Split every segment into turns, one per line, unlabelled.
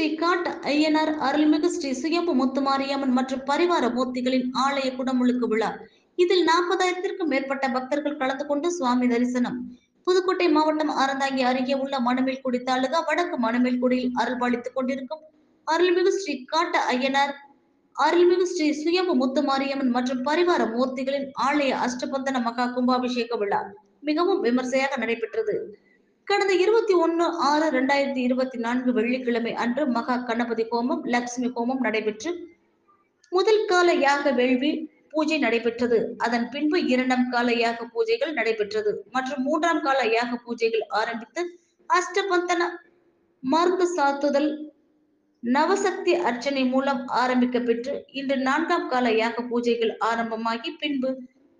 Sri God Ayyanar அருள்மிகு ஸ்ரீ சுயம்பு முத்துமாரியம்மன் மற்றும் பரிவார மூர்த்திகளின் ஆலய குடமுழுக்கு விழா. இதில் நாற்பதாயிரத்திற்கும் மேற்பட்ட பக்தர்கள் கலந்து கொண்டு சுவாமி தரிசனம். புதுக்கோட்டை மாவட்டம் அறந்தாங்கி அருகே உள்ள மணமேல்குடி தாலுகா வடக்கு மணமேல்குடியில் அருள்பாலித்துக் கொண்டிருக்கும் அருள்மிகு ஸ்ரீ காட்ட ஐயனார் அருள்மிகு ஸ்ரீ சுயம்பு முத்துமாரியம்மன் மற்றும் பரிவார மூர்த்திகளின் ஆலய அஷ்டபந்தன மகா கும்பாபிஷேக விழா. மிகவும் விமர்சையாக நடைபெற்றது. கடந்த இருபத்தி ஒன்னு ஆறு இரண்டாயிரத்தி இருபத்தி நான்கு வெள்ளிக்கிழமை அன்று மகா கணபதி ஹோமம் லட்சுமி ஹோமம் நடைபெற்று முதல் கால யாக வேள்வி பூஜை நடைபெற்றது. அதன் பின்பு இரண்டாம் கால யாக பூஜைகள் நடைபெற்றது. மற்றும் மூன்றாம் கால யாக பூஜைகள் ஆரம்பித்து அஷ்டபந்தன மருந்து சாத்துதல் நவசக்தி அர்ச்சனை மூலம் ஆரம்பிக்கப்பெற்று இன்று நான்காம் கால யாக பூஜைகள் ஆரம்பமாகி பின்பு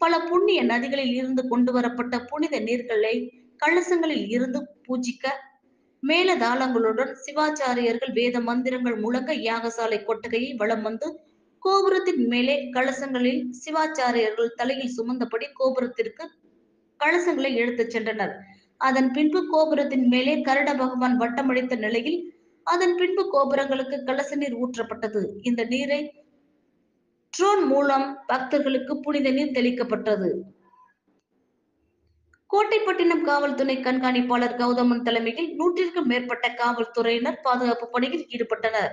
பல புண்ணிய நதிகளில் இருந்து கொண்டு வரப்பட்ட புனித நீர்களை கலசங்களில் இருந்து பூஜிக்க மேலதாளங்களுடன் சிவாச்சாரியர்கள் வேத மந்திரங்கள் முழங்க யாகசாலை கொட்டகையை வலம் வந்து கோபுரத்தின் மேலே கலசங்களில் சிவாச்சாரியர்கள் தலையில் சுமந்தபடி கோபுரத்திற்கு கலசங்களை எடுத்துச் சென்றனர். அதன் பின்பு கோபுரத்தின் மேலே கருட பகவான் வட்டமடித்த நிலையில் அதன் பின்பு கோபுரங்களுக்கு கலச நீர் ஊற்றப்பட்டது. இந்த நீரை ட்ரோன் மூலம் பக்தர்களுக்கு புனித நீர் தெளிக்கப்பட்டது. கோட்டைப்பட்டினம் காவல்துறை கண்காணிப்பாளர் கௌதமன் தலைமையில் நூற்றிற்கும் மேற்பட்ட காவல்துறையினர் பாதுகாப்பு பணியில் ஈடுபட்டனர்.